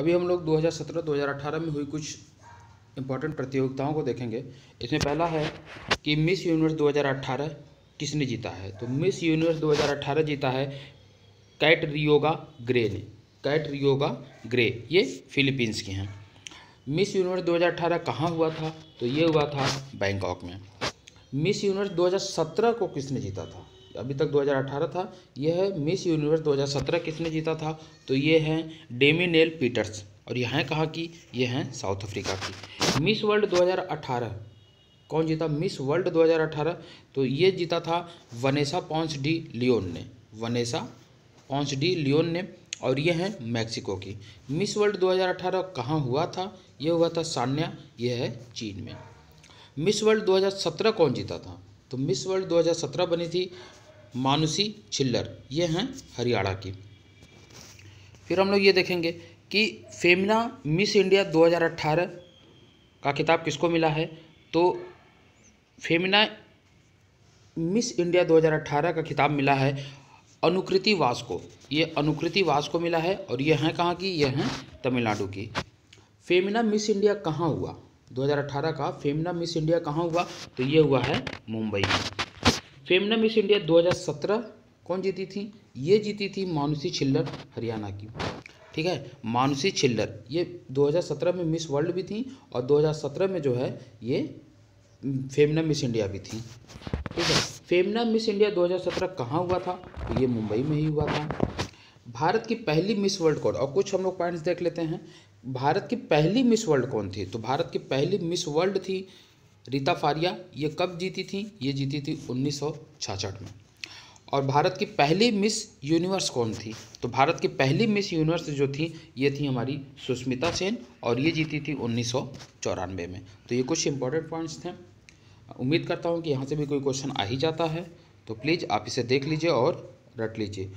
अभी हम लोग 2017-2018 में हुई कुछ इम्पोर्टेंट प्रतियोगिताओं को देखेंगे। इसमें पहला है कि मिस यूनिवर्स 2018 किसने जीता है? तो मिस यूनिवर्स 2018 जीता है कैट रियोगा ग्रे ने। कैट रियोगा ग्रे ये फिलीपींस की हैं। मिस यूनिवर्स 2018 कहाँ हुआ था? तो ये हुआ था बैंकॉक में। मिस यूनिवर्स 2017 को किसने जीता था? अभी तक 2018 था। यह है मिस यूनिवर्स 2017 किसने जीता था? तो ये है डेमिनेल पीटर्स। और यह है कहाँ की? ये हैं साउथ अफ्रीका की। मिस वर्ल्ड 2018 कौन जीता? मिस वर्ल्ड 2018 तो ये जीता था वनेसा पॉन्स डी लियोन ने। वनेसा पॉन्स डी लियोन ने। और ये हैं मैक्सिको की। मिस वर्ल्ड 2018 कहाँ हुआ था? यह हुआ था सान्या। यह है चीन में। मिस वर्ल्ड 2017 कौन जीता था? तो मिस वर्ल्ड 2017 बनी थी मानुसी छिल्लर ये हैं हरियाणा की। फिर हम लोग ये देखेंगे कि फेमिना मिस इंडिया 2018 का खिताब किसको मिला है? तो फेमिना मिस इंडिया 2018 का खिताब मिला है अनुकृति वास को। ये अनुकृति वास को मिला है और ये हैं कहाँ की? ये हैं तमिलनाडु की। फेमिना मिस इंडिया कहाँ हुआ? 2018 का फेमिना मिस इंडिया कहाँ हुआ? तो ये हुआ है मुंबई में। फेमना मिस इंडिया 2017 कौन जीती थी? ये जीती थी मानुसी छिल्लर हरियाणा की। ठीक है? मानुसी छिल्लर, ये 2017 में मिस वर्ल्ड भी थी और 2017 में जो है, ये फेमना मिस इंडिया भी थी। ठीक है? फेमना मिस इंडिया 2017 कहाँ हुआ था? तो ये मुंबई में ही हुआ था। भारत की पहली मिस वर्ल्ड कौन और कुछ हम लोग पॉइंट्स देख लेते हैं। भारत की पहली मिस वर्ल्ड कौन थी? तो भारत की पहली मिस वर्ल्ड थी रीता फारिया। ये कब जीती थी? ये जीती थी उन्नीस में। और भारत की पहली मिस यूनिवर्स कौन थी? तो भारत की पहली मिस यूनिवर्स जो थी, ये थी हमारी सुष्मिता सेन, और ये जीती थी उन्नीस सौ चौरानवे में। तो ये कुछ इंपॉर्टेंट पॉइंट्स थे। उम्मीद करता हूँ कि यहाँ से भी कोई क्वेश्चन आ ही जाता है। तो प्लीज़ आप इसे देख लीजिए और रट लीजिए।